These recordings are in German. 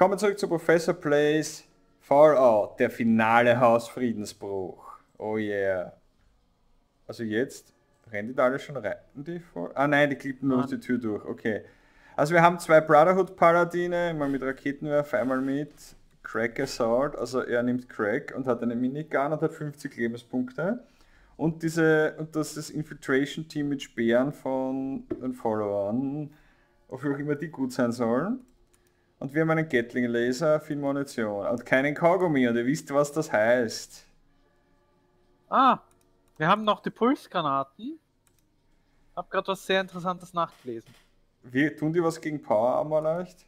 Willkommen zurück zu Professor Plays Fallout, der finale Hausfriedensbruch. Oh yeah. Also jetzt rennen die alle schon rein? Die vor ah nein, die klippen nur durch die Tür durch. Okay. Also wir haben zwei Brotherhood Paladine, einmal mit Raketenwerfer, einmal mit Crack Assault. Also er nimmt Crack und hat eine Minigun und hat 50 Lebenspunkte. Und diese und das ist das Infiltration Team mit Speeren von den Followern, wofür auch immer die gut sein sollen. Und wir haben einen Gatling Laser, viel Munition und keinen Kaugummi und ihr wisst, was das heißt. Ah, wir haben noch die Pulsgranaten. Hab gerade was sehr Interessantes nachgelesen. Wie, tun die was gegen Power Armor leicht?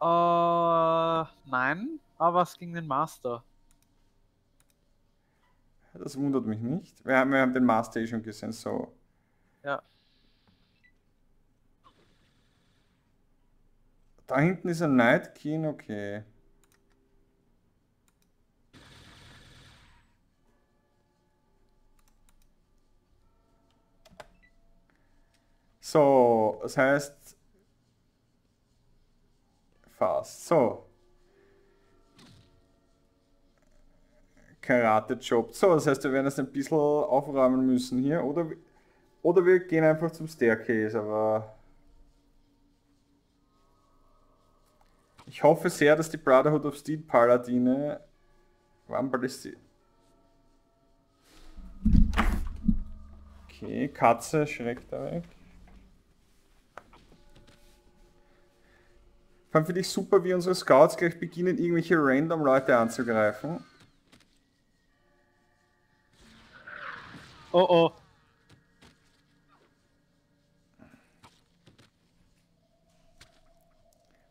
Äh, nein, aber was gegen den Master. Das wundert mich nicht. Wir haben, wir haben den Master eh schon gesehen, so. Ja. Da hinten ist ein Night King, okay. So, das heißt fast. So. Karate-Job. So, das heißt, wir werden es ein bisschen aufräumen müssen hier. Oder, oder wir gehen einfach zum Staircase, aber... Ich hoffe sehr, dass die Brotherhood of Steel Paladine... Wann ist sie? Okay, Katze schreckt da weg. Vor allem finde ich super, wie unsere Scouts gleich beginnen, irgendwelche random Leute anzugreifen. Oh oh.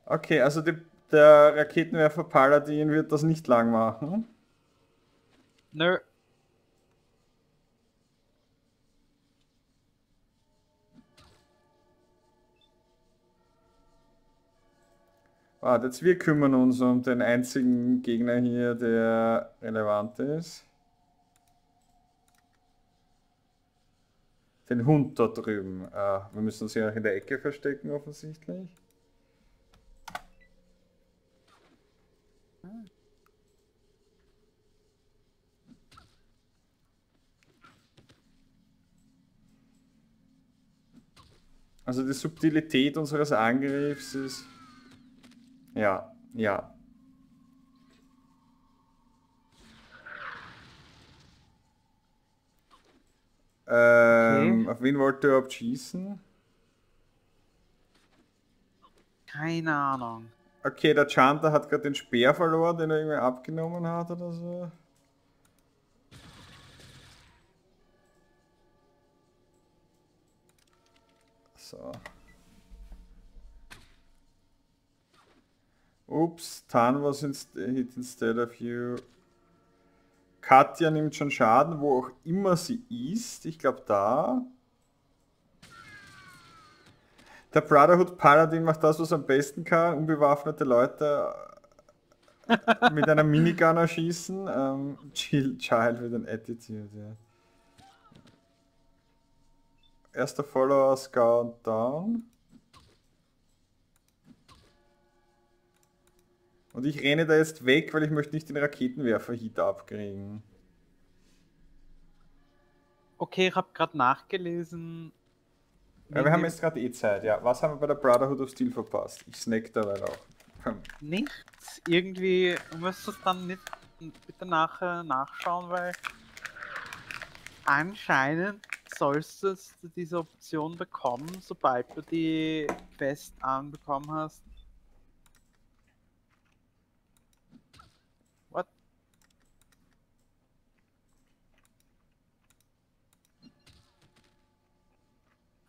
Okay, also die, der Raketenwerfer Paladin wird das nicht lang machen. Nö. Warte, jetzt wir kümmern uns um den einzigen Gegner hier, der relevant ist. Den Hund dort drüben. Ah, wir müssen uns hier auch in der Ecke verstecken, offensichtlich. Also die Subtilität unseres Angriffs ist... Ja, ja. Ähm, okay. Auf wen wollte er überhaupt schießen? Keine Ahnung. Okay, der Chanter hat gerade den Speer verloren, den er irgendwie abgenommen hat oder so. So. Ups, Tan was inst hit instead of you. Katja nimmt schon Schaden, wo auch immer sie ist. Ich glaube da. Der Brotherhood Paladin macht das, was am besten kann. Unbewaffnete Leute mit einer Minigun erschießen. Ähm, Child with an Attitude, ja. Erster Follower Scout down. Und ich renne da jetzt weg, weil ich möchte nicht den Raketenwerfer-Hit abkriegen. Okay, ich habe gerade nachgelesen. Ja, wir haben jetzt gerade eh Zeit, ja. Was haben wir bei der Brotherhood of Steel verpasst? Ich snack dabei auch. Hm. Nichts. Irgendwie müsst du es dann nicht bitte nachher nachschauen, weil anscheinend sollst du diese Option bekommen, sobald du die Quest anbekommen hast,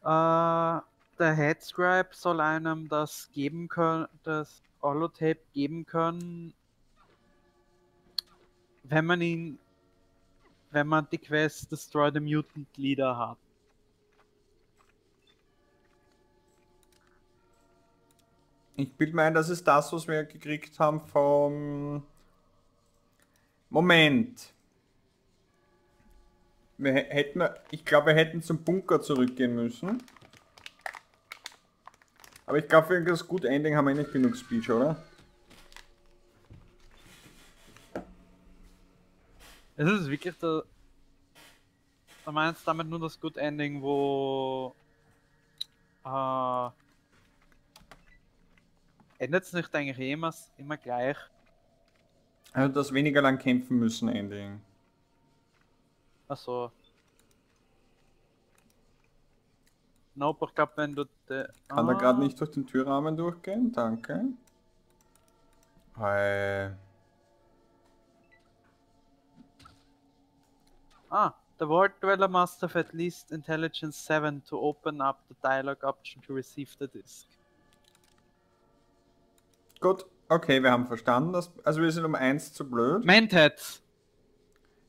Äh, der Headscribe soll einem das geben können, das Holotape geben können, wenn man ihn, wenn man die Quest Destroy the Mutant Leader hat. Ich bilde mir ein, das ist das, was wir gekriegt haben vom... Moment. Wir hätten, ich glaube, wir hätten zum Bunker zurückgehen müssen. Aber ich glaube, für das Good Ending haben wir nicht genug Speech, oder? Es ist wirklich der. Du meinst damit nur das Good Ending, wo. Äh, Endet es nicht eigentlich eh immer, immer gleich? Also das weniger lang kämpfen müssen Ending. Achso. Nope, ich glaube, wenn du... De, Kann ah. er gerade nicht durch den Türrahmen durchgehen? Danke. Hi. Ah, the World Dweller must have at least Intelligence 7 to open up the dialogue option to receive the disk. Gut, okay, wir haben verstanden. Dass, also wir sind um eins zu blöd. Mentats.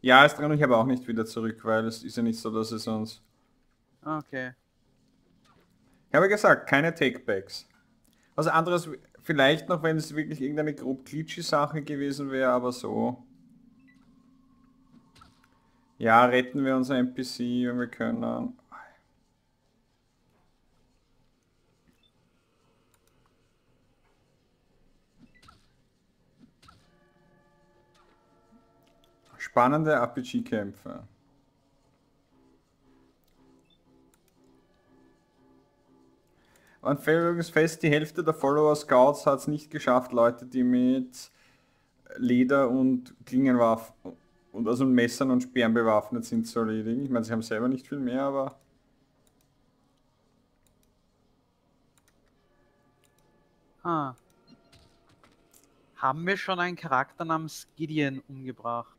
Ja, ist drin, ich habe auch nicht wieder zurück, weil es ist ja nicht so, dass es uns... Okay. Ich habe gesagt, keine Takebacks. Was anderes, vielleicht noch, wenn es wirklich irgendeine grob glitchy Sache gewesen wäre, aber so. Ja, retten wir unser NPC, wenn wir können. Spannende RPG-Kämpfe. Und übrigens fest, die Hälfte der Follower Scouts hat es nicht geschafft, Leute, die mit Leder und Klingenwaffen und also Messern und Speeren bewaffnet sind, zu erledigen. Ich meine, sie haben selber nicht viel mehr, aber... Ah. Haben wir schon einen Charakter namens Gideon umgebracht?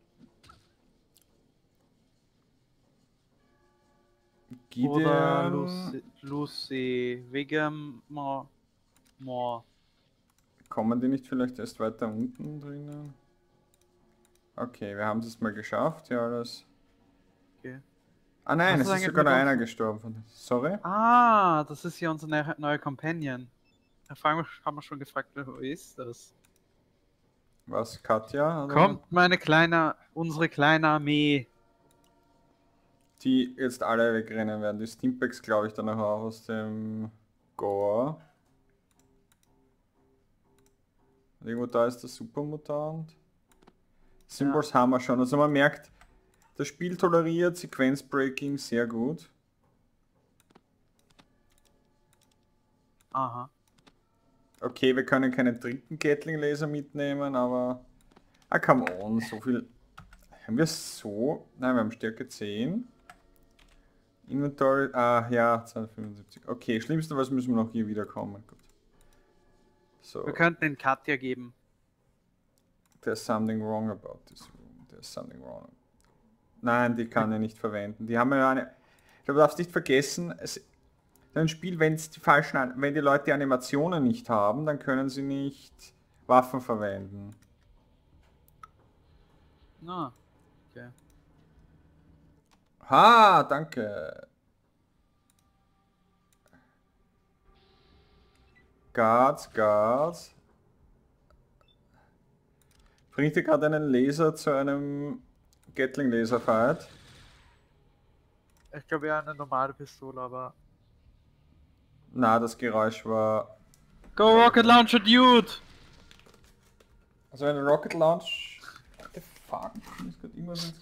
Gideon. Oder Lucy, Lucy wegen More. More. Kommen die nicht vielleicht erst weiter unten drinnen? Okay, wir haben es mal geschafft, ja das. Okay. Ah nein, es ist sogar noch einer gestorben. Von... Sorry? Ah, das ist ja unser neue, neue Companion. Da haben wir schon gefragt, wo ist das? Was, Katja? Oder? Kommt meine kleine, unsere kleine Armee die jetzt alle wegrennen werden. Die Steampacks glaube ich dann auch aus dem Gore. Irgendwo da ist der Supermutant. Symbols ja. haben wir schon. Also man merkt, das Spiel toleriert Sequenzbreaking sehr gut. Aha. Okay, wir können keinen dritten Gatling-Laser mitnehmen, aber... Ah, come on, so viel... Haben wir so... Nein, wir haben Stärke 10. Inventory, ah ja, 275. Okay, schlimmste was müssen wir noch hier wiederkommen. Gut. So. Wir könnten den Katja geben. There's something wrong about this room. There's something wrong. Nein, die kann er nicht verwenden. Die haben ja eine. Du darfst nicht vergessen, es, ein Spiel, wenn die falschen, wenn die Leute die Animationen nicht haben, dann können sie nicht Waffen verwenden. Na, ah, okay. Ha, danke. Guards, Guards. Bringt ihr gerade einen Laser zu einem Gatling Laser Fight? Ich glaube ja eine normale Pistole, aber. Na, das Geräusch war. Go Rocket Launcher Dude! Also eine Rocket Launch. What the fuck? Ist gerade irgendwas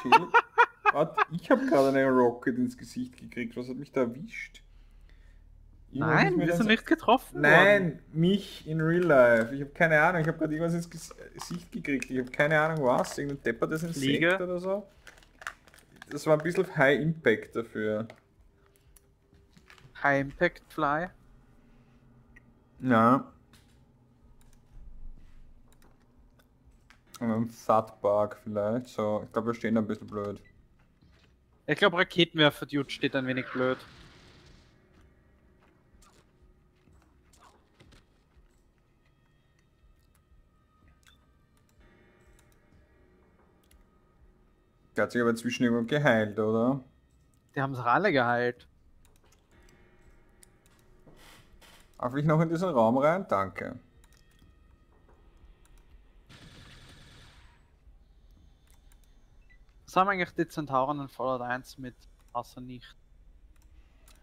Schädel. Warte, ich habe gerade eine Rocket ins Gesicht gekriegt. Was hat mich da erwischt? Nein, wir sind nicht getroffen Nein, worden. mich in real life. Ich habe keine Ahnung, ich habe gerade irgendwas ins Gesicht gekriegt. Ich habe keine Ahnung was, irgendein Depper, das Insekt oder so. Das war ein bisschen High Impact dafür. High Impact Fly? Ja. Und ein Thud Bug vielleicht. So, ich glaube wir stehen ein bisschen blöd. Ich glaube, Raketenwerfer Dude steht ein wenig blöd. Der hat sich aber zwischen irgendwann geheilt, oder? Die haben sich alle geheilt. Darf ich noch in diesen Raum rein? Danke. Was haben eigentlich die Zentauren in Fallout 1 mit außer nicht?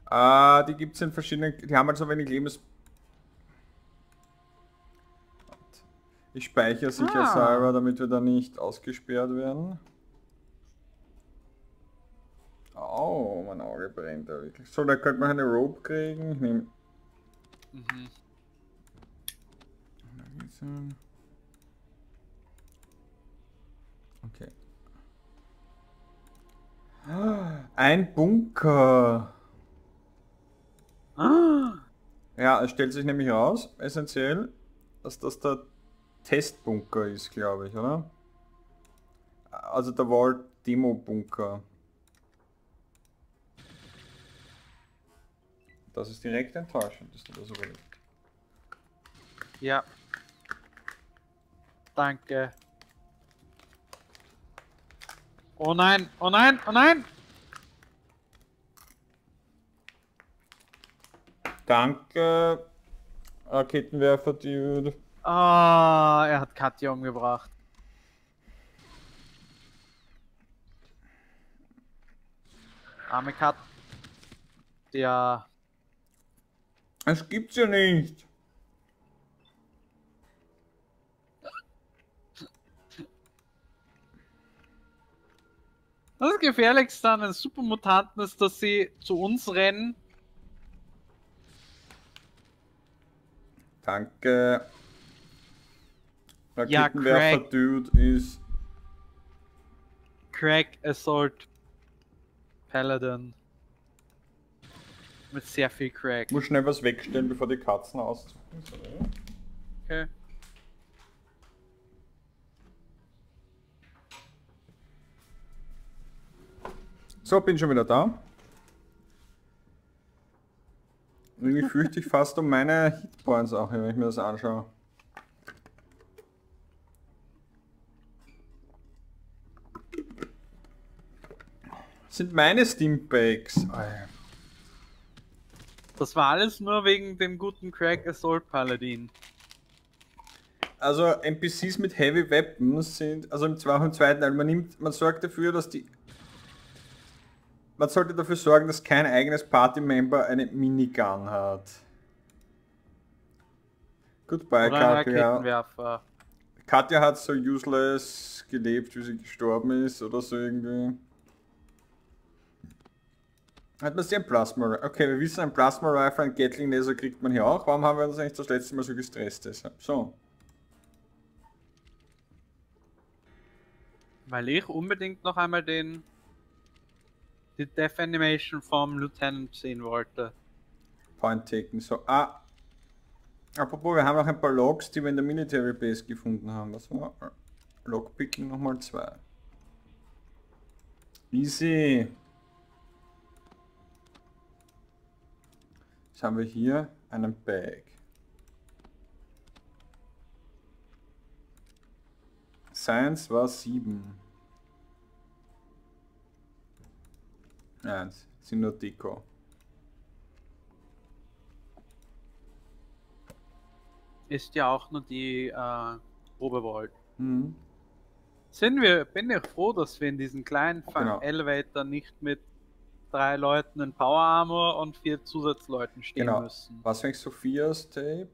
Äh, die gibt es in verschiedenen... Die haben halt so wenig Lebens... Ich speichere sicher ah. selber, damit wir da nicht ausgesperrt werden. Au, mein Auge brennt da wirklich. So, da könnte man eine Rope kriegen. Ich nehme Mhm. Okay. Ein Bunker. Ah, Ja, es stellt sich nämlich raus, essentiell, dass das der Testbunker ist, glaube ich, oder? Also der Vault Demo Bunker. Das ist direkt enttäuschend, dass du das überlegt. ja. Danke. Oh nein, oh nein, oh nein! Danke, Raketenwerfer Dude. Ah, er hat Katja umgebracht. Arme Kat. Ja, Es gibt's ja nicht. das Gefährlichste an den Supermutanten ist, dass sie zu uns rennen. Danke. Ja, Raketenwerfer Craig. Dude ist Crack Assault Paladin. Mit sehr viel Crack. muss schnell was wegstellen, bevor die Katzen auszucken. Okay. So, bin schon wieder da. Irgendwie fürchte ich fast um meine Hitpoints auch, wenn ich mir das anschaue. Das sind meine Steambags. Oh, ja. Das war alles nur wegen dem guten Crack Assault Paladin. Also NPCs mit Heavy Weapons sind, also im zweiten Teil, man nimmt, man sorgt dafür, dass die man sollte dafür sorgen, dass kein eigenes Party-Member eine Minigun hat. Goodbye, Oder Katja. Katja hat so useless gelebt, wie sie gestorben ist oder so irgendwie. Hat man sie ein Plasma Rifle? Okay, wir wissen, ein Plasma Rifle, ein Gatling Laser kriegt man hier auch. Warum haben wir uns eigentlich das letzte Mal so gestresst deshalb? So. Weil ich unbedingt noch einmal den die Death Animation vom Lieutenant sehen wollte. Point taken. So, ah. Apropos, wir haben noch ein paar Logs, die wir in der Military Base gefunden haben. Was war? Logpicking nochmal zwei. Easy. Jetzt haben wir hier einen Bag. Science war 7. Nein, sind nur Deko. Ist ja auch nur die äh, Probevolt. Mhm. Sind wir, bin ich froh, dass wir in diesen kleinen Fun Genau. Elevator nicht mit drei Leuten in Power Armor und vier Zusatzleuten stehen Genau. müssen. Was wenn ich Sophias Tape?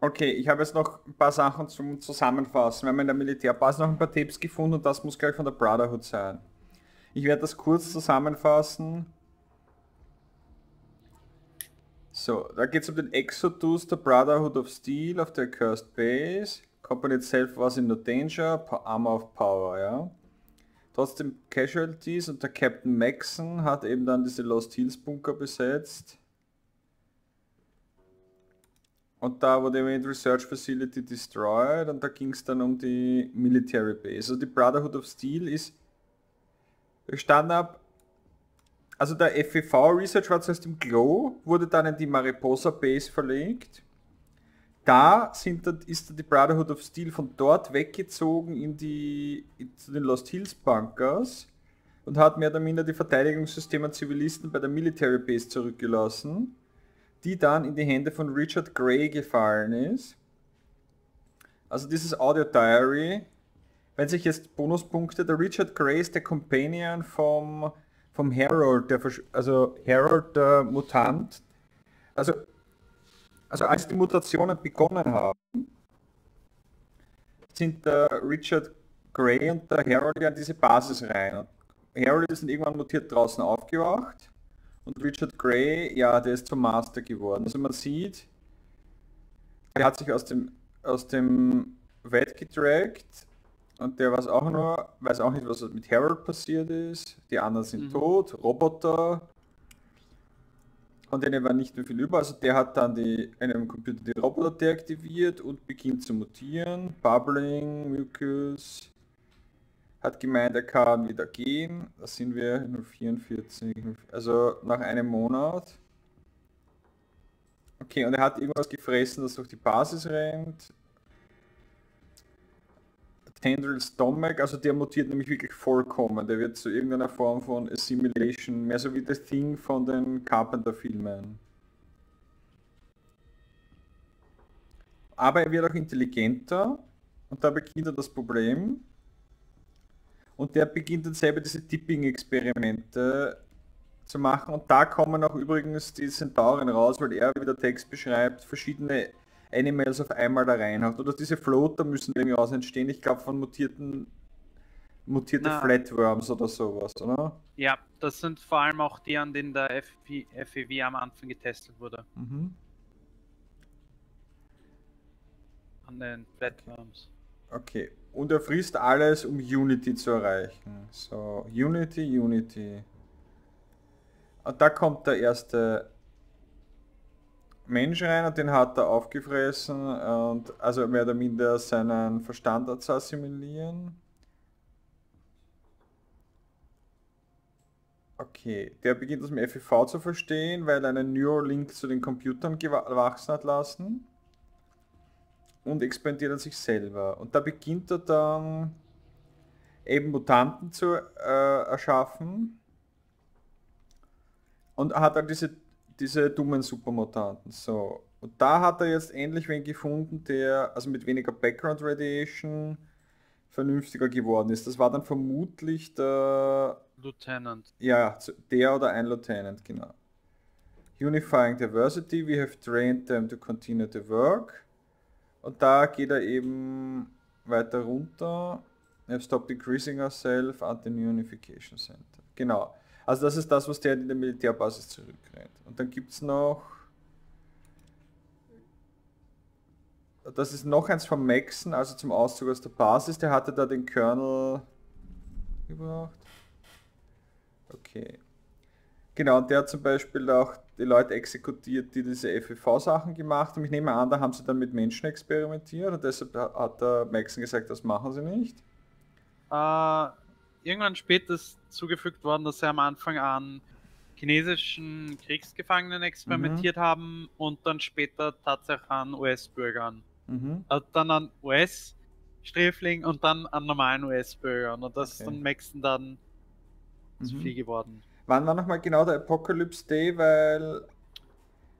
Okay, ich habe jetzt noch ein paar Sachen zum Zusammenfassen. Wir haben in der Militärbasis noch ein paar Tapes gefunden und das muss gleich von der Brotherhood sein. Ich werde das kurz zusammenfassen. So, da geht es um den Exodus der Brotherhood of Steel auf der Cursed Base. Company itself was in no danger, Armor of Power, ja. Trotzdem Casualties und der Captain Maxon hat eben dann diese Lost Hills Bunker besetzt. Und da wurde eben die Research Facility destroyed und da ging es dann um die Military Base. Also die Brotherhood of Steel ist bestanden ab, also der FEV Research war zuerst im Glow, wurde dann in die Mariposa Base verlegt. Da sind, dann- ist dann die Brotherhood of Steel von dort weggezogen in die, zu den Lost Hills Bunkers und hat mehr oder minder die Verteidigungssysteme und Zivilisten bei der Military Base zurückgelassen, die dann in die Hände von Richard Gray gefallen ist. Also dieses Audio Diary, wenn sich jetzt Bonuspunkte, der Richard Gray ist der Companion vom, vom Harold, der, also Harold der Mutant. Also Also als die Mutationen begonnen haben, sind der Richard Gray und der Harold ja in diese Basis rein. Harold ist irgendwann mutiert draußen aufgewacht und Richard Gray, ja, der ist zum Master geworden. Also man sieht, er hat sich aus dem, aus dem Wett gedragt und der weiß auch nur, weiß auch nicht, was mit Harold passiert ist. Die anderen sind mhm. tot, Roboter. Und denen war nicht mehr viel über. Also der hat dann die, einem Computer die Roboter deaktiviert und beginnt zu mutieren. Bubbling, Mucus. Hat gemeint, er kann wieder gehen. Da sind wir nur 44. Also nach einem Monat. Okay, und er hat irgendwas gefressen, das durch die Basis rennt. Tendril Stomach, also der mutiert nämlich wirklich vollkommen. Der wird zu irgendeiner Form von Assimilation, mehr so wie das Thing von den Carpenter-Filmen. Aber er wird auch intelligenter und da beginnt er das Problem. Und der beginnt dann selber diese Tipping-Experimente zu machen. Und da kommen auch übrigens die Centauren raus, weil er, wie der Text beschreibt, verschiedene Animals auf einmal da reinhaut. Oder diese Floater müssen irgendwie aus entstehen. Ich glaube von mutierten mutierte Na. Flatworms oder sowas, oder? Ja, das sind vor allem auch die, an denen der FEV am Anfang getestet wurde. Mhm. An den Flatworms. Okay. Und er frisst alles, um Unity zu erreichen. So, Unity, Unity. Und da kommt der erste Mensch rein und den hat er aufgefressen und also mehr oder minder seinen Verstand zu assimilieren. Okay, der beginnt aus dem FEV zu verstehen, weil er einen Neuralink zu den Computern gewachsen hat lassen und expandiert an sich selber. Und da beginnt er dann eben Mutanten zu äh, erschaffen und hat dann diese diese dummen Supermutanten. So. Und da hat er jetzt endlich wen gefunden, der also mit weniger Background Radiation vernünftiger geworden ist. Das war dann vermutlich der Lieutenant. Ja, der oder ein Lieutenant, genau. Unifying Diversity, we have trained them to continue the work. Und da geht er eben weiter runter. We have stopped increasing ourselves at the New Unification Center. Genau. Also das ist das, was der in der Militärbasis zurückrennt. Und dann gibt es noch... Das ist noch eins von Maxen, also zum Auszug aus der Basis. Der hatte da den Kernel gebracht. Okay. Genau, und der hat zum Beispiel auch die Leute exekutiert, die diese FEV-Sachen gemacht haben. Ich nehme an, da haben sie dann mit Menschen experimentiert und deshalb hat der Maxen gesagt, das machen sie nicht. Uh, irgendwann später ist zugefügt worden, dass sie am Anfang an chinesischen Kriegsgefangenen experimentiert mhm. haben und dann später tatsächlich an US-Bürgern. Mhm. Also dann an US-Sträflingen und dann an normalen US-Bürgern. Und das okay. ist dann Maxen dann mhm. zu viel geworden. Wann war nochmal genau der Apocalypse Day? Weil.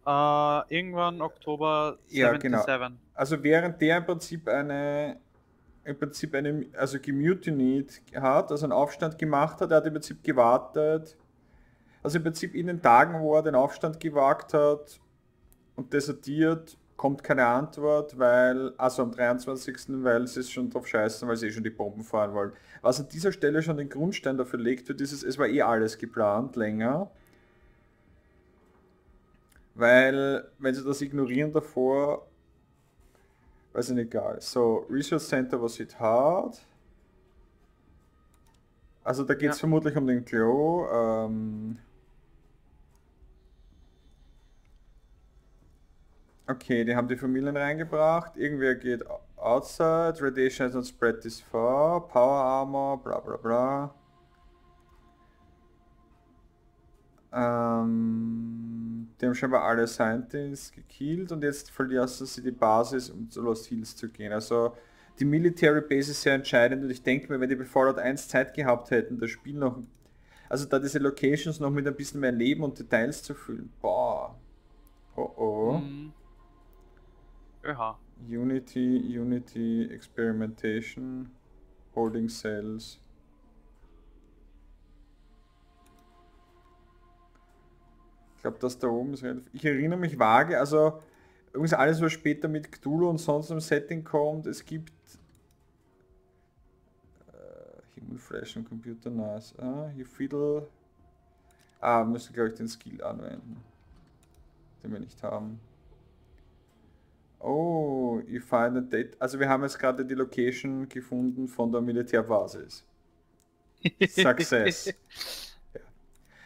Uh, irgendwann Oktober 77. Ja, genau. Also während der im Prinzip eine im Prinzip eine, also gemutinied hat, also einen Aufstand gemacht hat, er hat im Prinzip gewartet, also im Prinzip in den Tagen, wo er den Aufstand gewagt hat und desertiert, kommt keine Antwort, weil, also am 23. weil sie es schon drauf scheißen, weil sie eh schon die Bomben fahren wollen. Was an dieser Stelle schon den Grundstein dafür legt, für dieses, es war eh alles geplant, länger. Weil, wenn sie das ignorieren davor, weiß ich nicht, egal. So, Research Center was it hard. Also da geht es ja. vermutlich um den Klo. Ähm okay, die haben die Familien reingebracht. Irgendwer geht outside. Radiation has not spread this far. Power Armor, bla bla bla. Ähm, die haben scheinbar alle Scientists gekillt und jetzt verlassen sie die Basis, um zu Lost Hills zu gehen. Also die Military Base ist sehr entscheidend und ich denke mir, wenn die bei Fallout 1 Zeit gehabt hätten, das Spiel noch, also da diese Locations noch mit ein bisschen mehr Leben und Details zu füllen, boah. Oh oh. Mhm. Unity, Unity, Experimentation, Holding Cells. Glaube, das da oben ist relativ... Ich erinnere mich vage, also übrigens alles, was später mit Cthulhu und sonst im Setting kommt, es gibt äh, Himmelfleisch und Computer nice. Ah, hier Fiddle. Ah, müssen glaube ich den Skill anwenden. Den wir nicht haben. Oh, you find a date. Also wir haben jetzt gerade die Location gefunden von der Militärbasis. Success.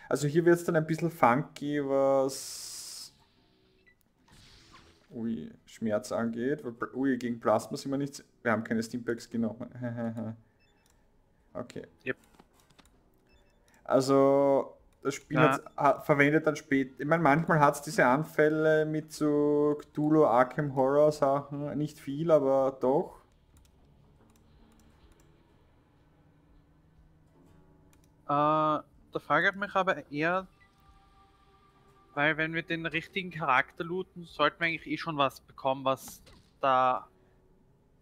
Also hier wird es dann ein bisschen funky, was ui, Schmerz angeht. Ui, gegen Plasma sind wir nicht. Wir haben keine Steampacks genommen. okay. Yep. Also das Spiel hat, verwendet dann später. Ich meine, manchmal hat es diese Anfälle mit so Cthulhu Arkham Horror Sachen. Nicht viel, aber doch. Äh, da frage ich mich aber eher, weil wenn wir den richtigen Charakter looten, sollten wir eigentlich eh schon was bekommen, was da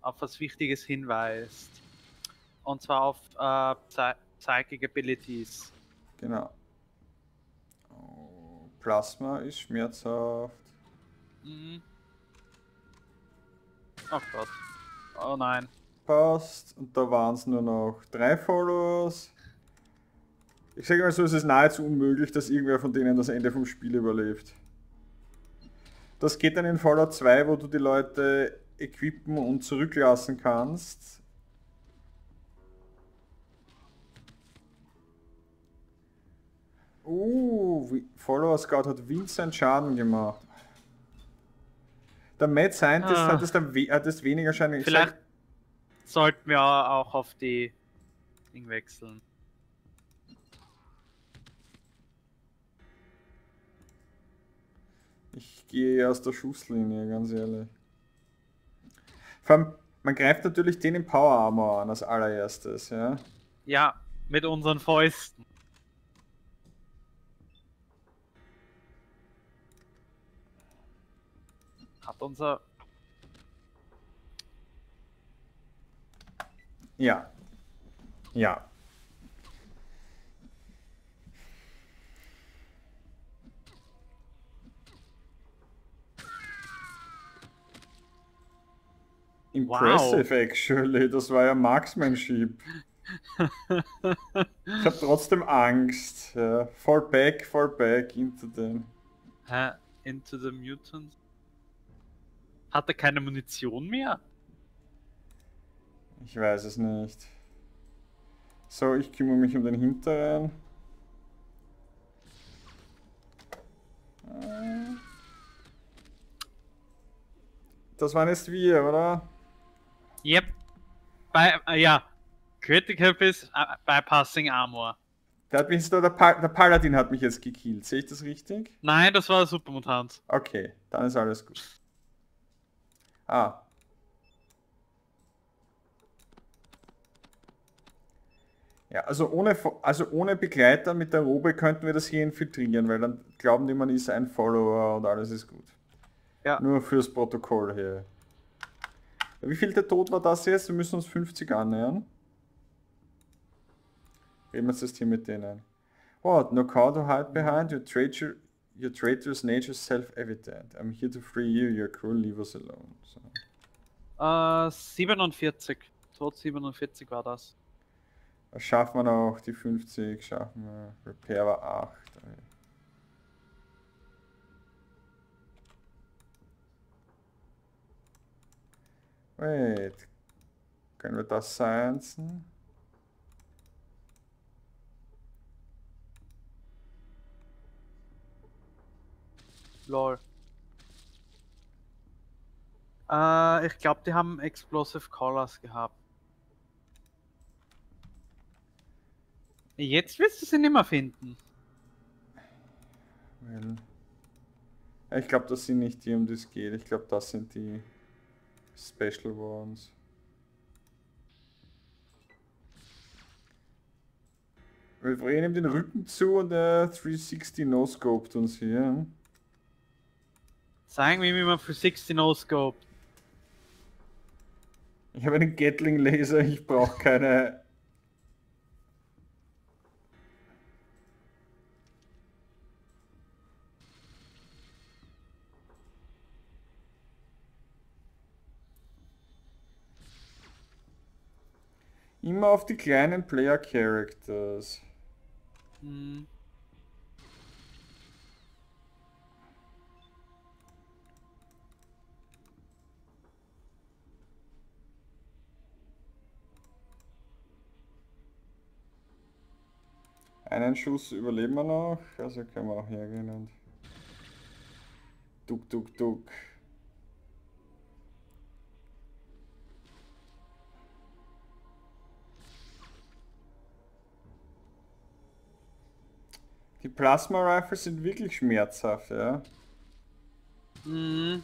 auf was Wichtiges hinweist. Und zwar auf äh, Psychic Abilities. Genau. Oh, Plasma ist schmerzhaft. Mhm. Oh Gott. Oh nein. Passt. Und da waren es nur noch drei Followers. Ich sage mal so, es ist nahezu unmöglich, dass irgendwer von denen das Ende vom Spiel überlebt. Das geht dann in Fallout 2, wo du die Leute equippen und zurücklassen kannst. Uh, Follower Scout hat Vincent Schaden gemacht. Der Mad Scientist ah. hat, es dann we hat es weniger Schaden Vielleicht sollten wir auch auf die Ding wechseln. Ich gehe aus der Schusslinie, ganz ehrlich. Vor allem, man greift natürlich den im Power Armor an als allererstes, ja? Ja, mit unseren Fäusten. Hat unser... Ja. Ja. Impressive, wow. actually. Das war ja Marksmanship. ich habe trotzdem Angst. Ja. Fall back, fall back into the... Hä? Into the Mutants? Hat er keine Munition mehr? Ich weiß es nicht. So, ich kümmere mich um den hinteren. Das waren jetzt wir, oder? Yep. Bei, äh, ja. Critical Piss, äh, Bypassing Armor. Der, hat mich, der, pa der Paladin hat mich jetzt gekillt. Sehe ich das richtig? Nein, das war der Supermutant. Okay, dann ist alles gut. Ah. Ja, also ohne, also ohne Begleiter mit der Robe könnten wir das hier infiltrieren, weil dann glauben die, man ist ein Follower und alles ist gut. Ja. Nur fürs Protokoll hier. Wie viel der Tod war das jetzt? Wir müssen uns 50 annähern. Reden wir jetzt hier mit denen. What? No car to hide behind? Your traitor, your traitor's nature is self-evident. I'm here to free you. Your crew leave us alone. So. Uh, 47. Tod 47 war das. Das schaffen wir noch. Die 50 schaffen wir. Repair war 8. Wait. Können wir das sciencen? Lol. Äh, ich glaube, die haben Explosive Collars gehabt. Jetzt wirst du sie nicht mehr finden. Ich glaube, das sind nicht die, um die es geht. Ich glaube, das sind die Special Ones. Wir drehen ihm den Rücken zu und der 360 no-scoped uns hier. Sagen wir, wie man 360 no-scoped. Ich habe einen Gatling Laser, ich brauche keine Immer auf die kleinen Player Characters. Hm. Einen Schuss überleben wir noch, also können wir auch hergehen und... Duck, duck, duck. Die Plasma Rifles sind wirklich schmerzhaft, ja. Mhm.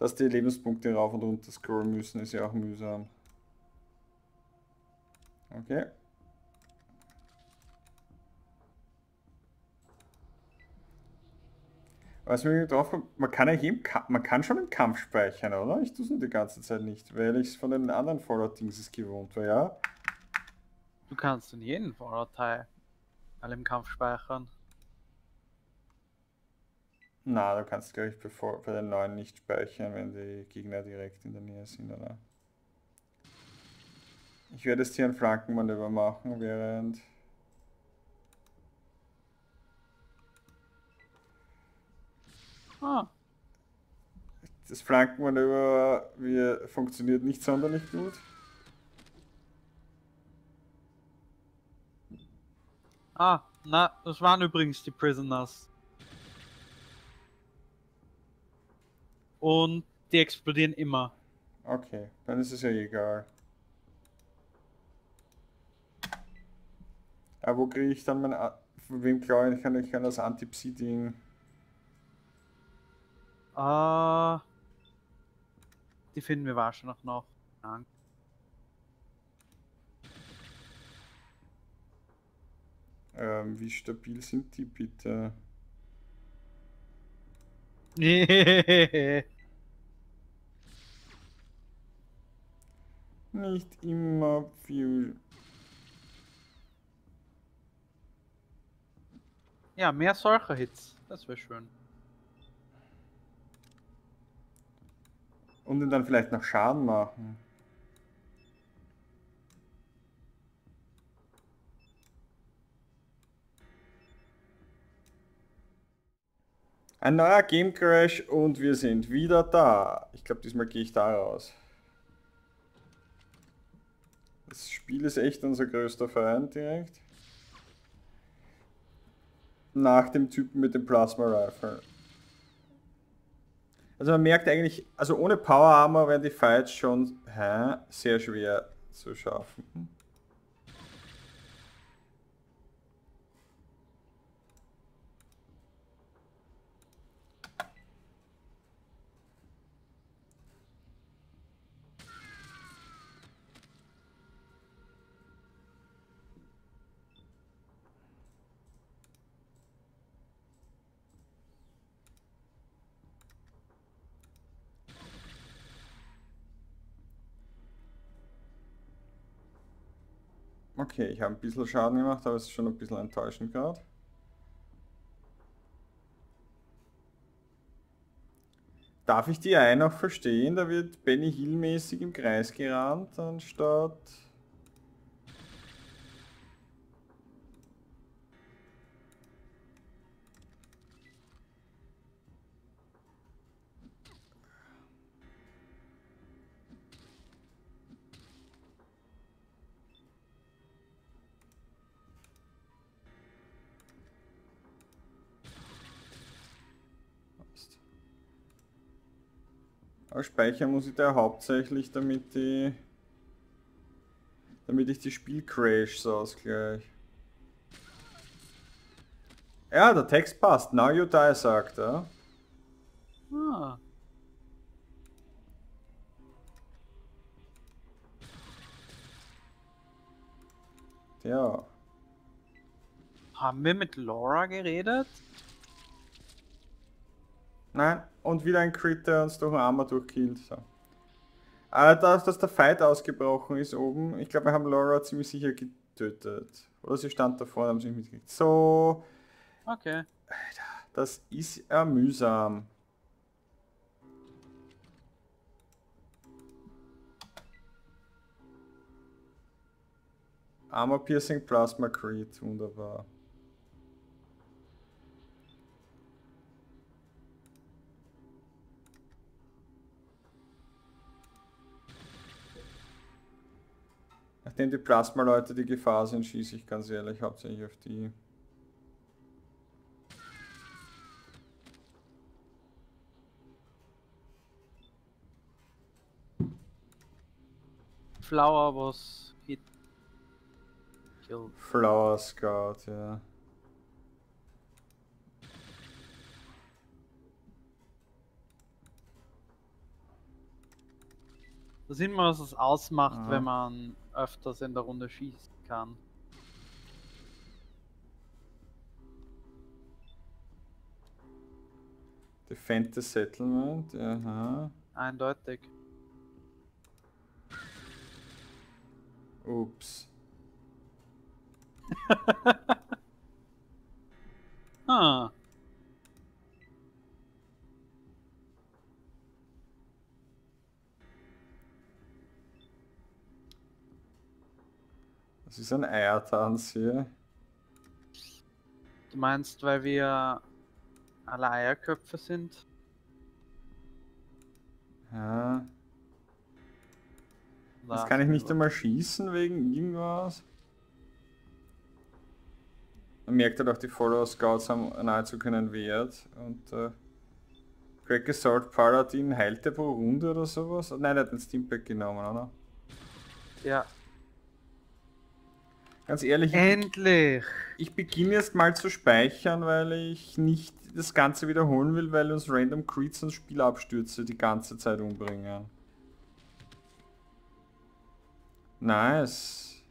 Dass die Lebenspunkte rauf und runter scrollen müssen, ist ja auch mühsam. Okay. Was mir drauf man kann ja im man kann schon im Kampf speichern, oder? Ich tue es die ganze Zeit nicht, weil ich es von den anderen Fallout-Dings gewohnt war, ja? Du kannst in jedem Fallout-Teil alle im Kampf speichern. Na, du kannst glaube ich bevor, bei den neuen nicht speichern, wenn die Gegner direkt in der Nähe sind, oder? Ich werde es hier ein Flankenmanöver machen, während... Ah. Das Flankenmanöver wir, funktioniert nicht sonderlich gut. Ah, na, das waren übrigens die Prisoners. Und die explodieren immer. Okay, dann ist es ja egal. Aber wo kriege ich dann mein... Von wem glaube ich, kann ich kann das Anti-Psi-Ding... Ah... Die finden wir wahrscheinlich noch. Dank. Ähm, wie stabil sind die bitte? Nicht immer viel. Ja, mehr solcher Hits. Das wäre schön. Und ihn dann vielleicht noch Schaden machen. Ein neuer Game Crash und wir sind wieder da. Ich glaube, diesmal gehe ich da raus. Das Spiel ist echt unser größter Feind direkt. Nach dem Typen mit dem Plasma Rifle. Also man merkt eigentlich, also ohne Power Armor werden die Fights schon hä, sehr schwer zu schaffen. Okay, ich habe ein bisschen Schaden gemacht, aber es ist schon ein bisschen enttäuschend gerade. Darf ich die einen noch verstehen? Da wird Benny Hill mäßig im Kreis gerannt, anstatt... Aber speichern muss ich da hauptsächlich, damit die damit ich die Spielcrashs ausgleiche. Ja, der Text passt. Now you die, sagt er. Ah. Ja. Haben wir mit Laura geredet? Nein, und wieder ein Crit, der uns durch den Armor durchkillt. So. Aber dass, dass der Fight ausgebrochen ist oben, ich glaube, wir haben Laura ziemlich sicher getötet. Oder sie stand davor, haben sie nicht mitgekriegt. So. Okay. Alter. Das ist ja mühsam. Armor Piercing Plasma Creed, wunderbar. Nachdem die Plasma-Leute die Gefahr sind, schieße ich ganz ehrlich hauptsächlich auf die. Flower was hit. Killed. Flower Scout, ja. Da sieht man, was es ausmacht, Aha. wenn man öfters in der Runde schießen kann. Defend the Settlement, aha. Eindeutig. Ups. ah. Das ist ein Eiertanz hier. Du meinst, weil wir alle Eierköpfe sind? Ja. Das kann ich nicht einmal schießen wegen irgendwas. Man merkt halt auch, die Follower Scouts haben nahezu keinen Wert. Und äh, Crack Assault Paladin heilt der pro Runde oder sowas? Nein, der hat den Steampack genommen, oder? Ja, Ganz ehrlich. Endlich! Ich, ich beginne jetzt mal zu speichern, weil ich nicht das Ganze wiederholen will, weil uns Random Creeds und Spielabstürze die ganze Zeit umbringen. Nice.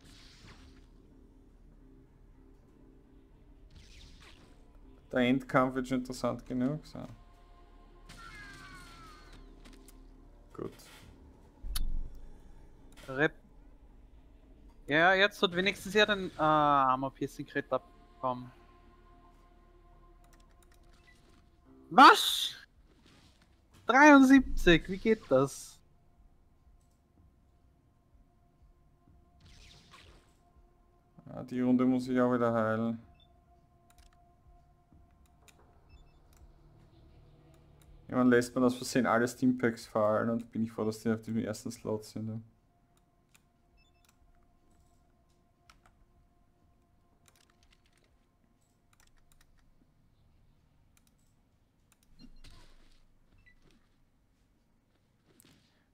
Der Endkampf wird schon interessant genug sein. Gut. Rep ja, jetzt wird wenigstens ja den äh, Armor Piercing Crit abbekommen. Was? 73, wie geht das? Ja, die Runde muss ich auch wieder heilen. Irgendwann lässt man aus Versehen alle Steampacks fallen und bin ich froh, dass die auf dem ersten Slot sind. Ja.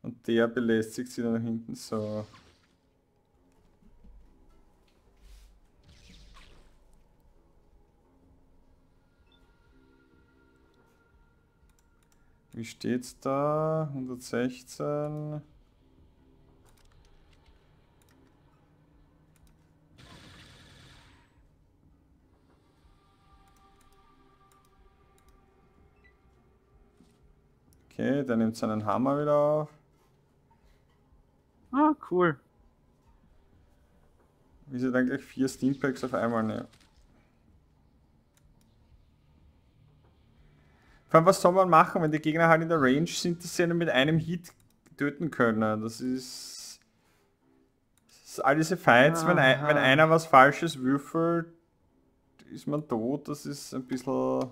Und der belästigt sie dann hinten so. Wie steht's da? 116. Okay, der nimmt seinen Hammer wieder auf. Ah, cool. Wieso dann gleich vier Steampacks auf einmal? Ne? Vor allem, was soll man machen, wenn die Gegner halt in der Range sind, dass sie einen mit einem Hit töten können? Das ist... Das ist all diese Fights, wenn, ein, wenn einer was Falsches würfelt, ist man tot. Das ist ein bisschen...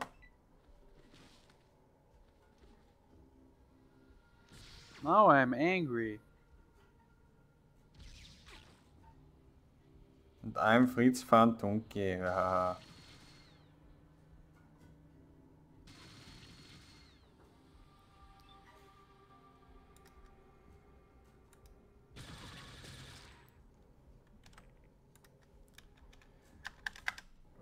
Now I'm angry. Und I'm Fritz van Dunke. Ja.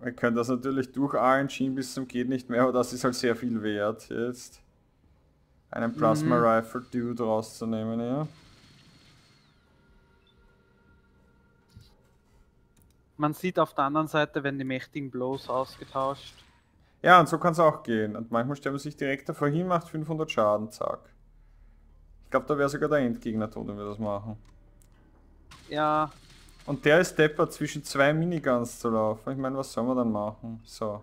Wir können das natürlich durch RNG bis zum geht nicht mehr, aber das ist halt sehr viel wert jetzt. Einen Plasma mhm. Rifle Dude rauszunehmen, ja. Man sieht auf der anderen Seite, wenn die mächtigen Blows ausgetauscht. Ja, und so kann es auch gehen. Und manchmal stellt man sich direkt davor hin, macht 500 Schaden, zack. Ich glaube, da wäre sogar der Endgegner tot, wenn wir das machen. Ja. Und der ist deppert, zwischen zwei Miniguns zu laufen. Ich meine, was soll man dann machen? So.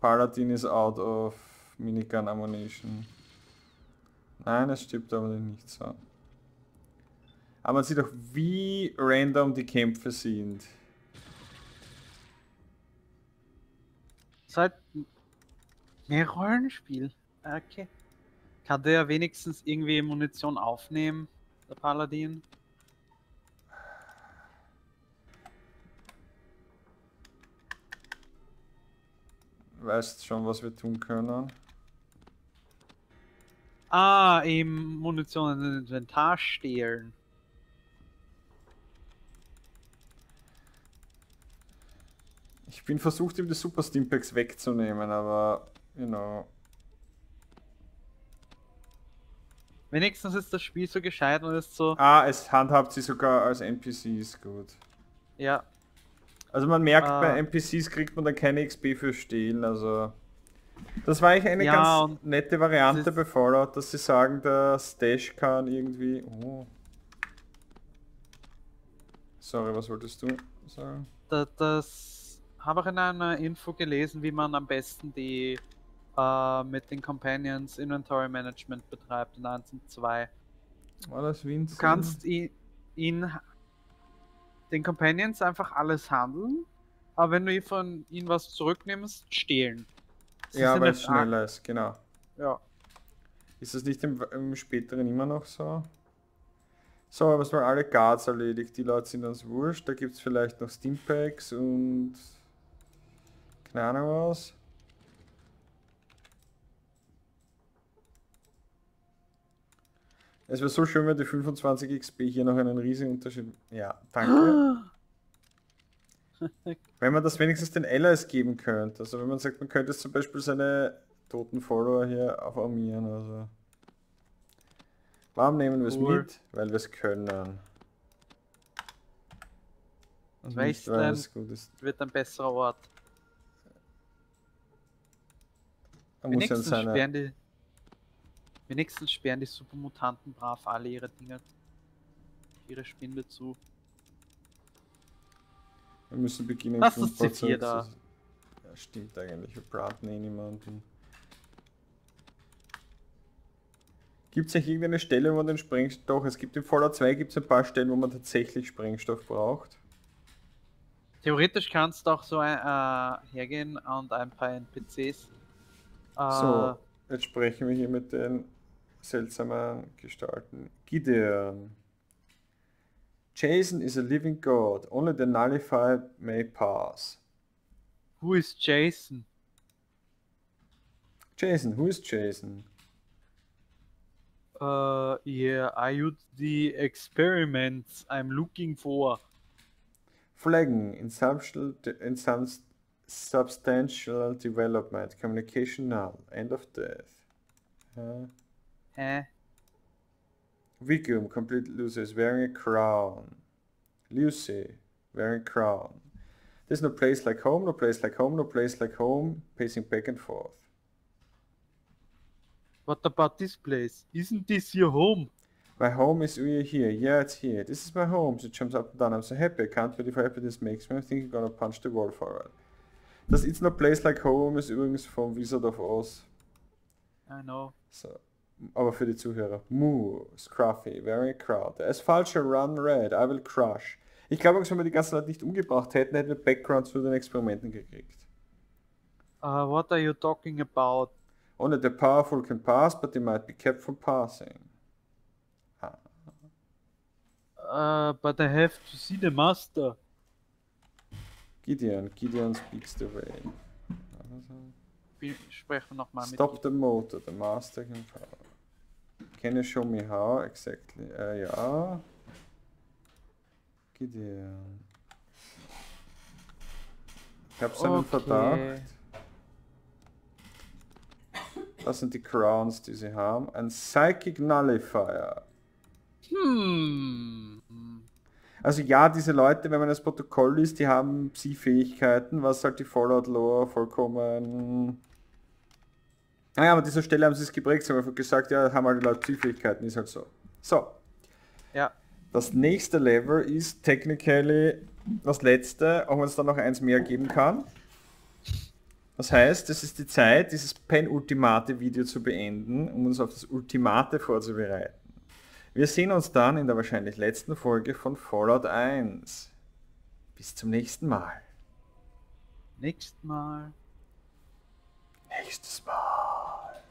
Paladin is out of Minigun Ammunition. Nein, es stirbt aber nicht so. Aber man sieht auch, wie random die Kämpfe sind. Halt mehr Rollenspiel. Okay. Kann der wenigstens irgendwie Munition aufnehmen, der Paladin? Weißt schon, was wir tun können? Ah, eben Munition in den Inventar stehlen. Bin versucht, ihm die Super Stimpaks wegzunehmen, aber, you know. Wenigstens ist das Spiel so gescheit und ist so. Ah, es handhabt sie sogar als NPCs gut. Ja. Also man merkt, Ah. bei NPCs kriegt man dann keine XP für Stehlen, also... Das war eigentlich eine Ja, ganz nette Variante bei Fallout, dass sie sagen, der Stash kann irgendwie... Oh. Sorry, was wolltest du sagen? Da, das habe ich in einer Info gelesen, wie man am besten die äh, mit den Companions Inventory Management betreibt in 1 und 2. War das Winz? Du kannst ihn, ihn den Companions einfach alles handeln, aber wenn du von ihnen was zurücknimmst, stehlen. Sie Ja, weil es schneller ist, genau. Ja. Ist das nicht im, im späteren immer noch so? So, aber es waren alle Guards erledigt. Die Leute sind uns wurscht. Da gibt es vielleicht noch Stimpaks und keine Ahnung was. Es wäre so schön, wenn die 25 XP hier noch einen riesigen Unterschied... Ja, danke. Wenn man das wenigstens den Allies geben könnte. Also wenn man sagt, man könnte jetzt zum Beispiel seine toten Follower hier aufarmieren. Also. Warum nehmen wir es Cool. mit? Weil wir es können. Und weil es gut ist. Wird ein besserer Ort. Muss ja Wenigstens seine, sperren die. Wenigstens sperren die Supermutanten brav alle ihre Dinge. Ihre Spinde zu. wir müssen beginnen. Das Grundprozess C4 da. zu- Ja, stimmt eigentlich. Wir braten eh niemanden. Gibt es eigentlich irgendeine Stelle, wo man den Sprengstoff... Doch, es gibt im Fallout 2 gibt es ein paar Stellen, wo man tatsächlich Sprengstoff braucht. Theoretisch kannst du auch so ein, äh, hergehen und ein paar NPCs. So, jetzt sprechen wir hier mit den seltsamen Gestalten. Gideon. Jason is a living god. Only the nullified may pass. Who is Jason? Jason, who is Jason? Uh, yeah, are you the experiments I'm looking for? Flagging in substantial, in some substantial development. Communication null. End of death. Uh, Hä? Vigum, complete loser, is wearing a crown. Lucy, wearing a crown. There's no place like home, no place like home, no place like home, pacing back and forth. What about this place? Isn't this your home? My home is really here, yeah it's here. This is my home. She jumps up and down. I'm so happy, I can't believe how happy this makes me. I think I'm gonna punch the wall forward. Das It's no place like home ist übrigens vom Wizard of Oz. I know. So. Aber für die Zuhörer. Moo, Scruffy, very crowd. As falscher Run Red, I will crush. Ich glaube, wenn wir die ganzen Leute nicht umgebracht hätten, hätten wir Background zu den Experimenten gekriegt. Uh, what are you talking about? Only the powerful can pass, but they might be kept from passing. Uh, but I have to see the master. Gideon, Gideon speaks the way. Wir sprechen nochmal mit Stop the motor, the master can power. Can you show me how exactly? Äh, ja. Gideon. Ich habe so einen Okay. Verdacht. Das sind die Crowns, die sie haben. Ein Psychic Nullifier. Hmm. Also ja, diese Leute, wenn man das Protokoll liest, die haben Psi-Fähigkeiten, was halt die Fallout-Lore vollkommen... Naja, aber an dieser Stelle haben sie es geprägt, sie haben einfach gesagt, ja, haben die Leute Psi-Fähigkeiten, ist halt so. So, Ja. das nächste Level ist technically das letzte, auch wenn es dann noch eins mehr geben kann. Das heißt, es ist die Zeit, dieses penultimate Video zu beenden, um uns auf das Ultimate vorzubereiten. Wir sehen uns dann in der wahrscheinlich letzten Folge von Fallout 1. Bis zum nächsten Mal. Nächstes Mal. Nächstes Mal.